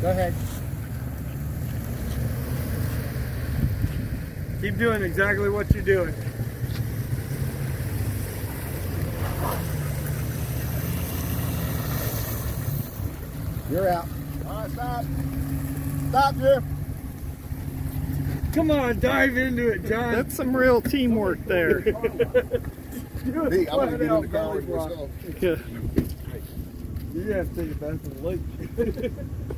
Go ahead. Keep doing exactly what you're doing. You're out. All right, stop. Stop, Jim. Come on, dive into it, John. That's some real teamwork there. Hey, I'm gonna get in the car with myself. Yeah. You have to take it back to the lake.